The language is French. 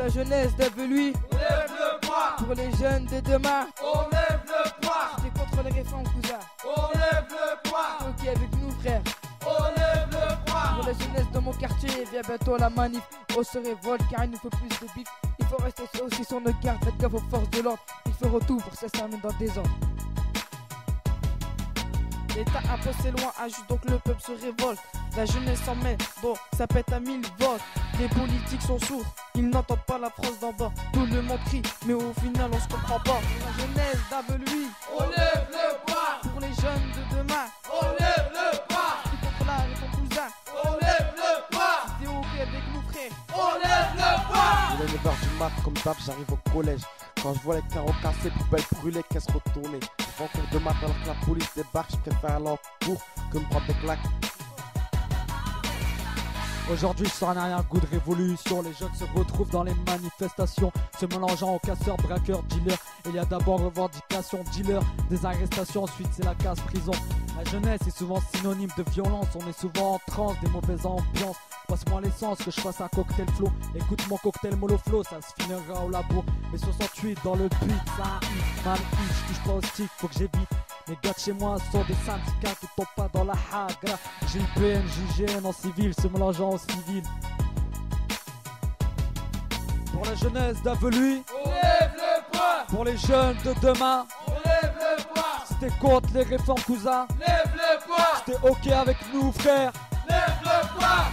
la jeunesse d'Aveluy, On lève le poing, pour les jeunes de demain. on lève le poing, T'es contre les réformes, cousin. on lève le poing, Ok avec nous, frère. on lève le Pour poing. la jeunesse de mon quartier, viens bientôt à la manif. On se révolte car il nous faut plus de bif. Il faut rester aussi sur nos gardes, faites gaffe aux forces de l'ordre. Il faut retour pour ça dans le désordre. L'État impose ses lois, ajoute donc le peuple se révolte. La jeunesse s'en met, bon, ça pète à mille volts. Les politiques sont sourds, ils n'entendent pas la France d'en bas. Tout le monde crie, mais au final on se comprend pas. La jeunesse d'Aveluy, On lève le poing, pour les jeunes de demain. on lève le poing, Qui contre la et ton cousin, on lève le poing, t'es ok avec nous frère. on lève le poing. Il est 9h du mat, comme d'hab, j'arrive au collège. Quand je vois les carreaux cassés, poubelles brûlées, caisse retournée. En cours de maths, alors que la police débarque, je préfère aller en cours que me prendre des claques. Aujourd'hui, sur un arrière-goût de révolution, les jeunes se retrouvent dans les manifestations, se mélangeant aux casseurs, braqueurs, dealers. Il y a d'abord revendication, dealer, des arrestations, ensuite c'est la casse prison. La jeunesse est souvent synonyme de violence, on est souvent en transe, des mauvaises ambiances. Passe-moi l'essence, que je fasse un cocktail flow. Écoute mon cocktail moloflo, ça se finira au labo. Mais 68 dans le beat, ça hit, hit, je touche pas au stick, faut que j'évite. Les gars de chez moi sont des syndicats qui tombent pas dans la hagra. J'ai le PN, JGN en civil, se mélangeant au civil. Pour la jeunesse d'Aveluy, On lève le poing, pour les jeunes de demain, on lève le poing, si t'es contre les réformes, cousin, lève le poing, si t'es ok avec nous, frère, lève le poing,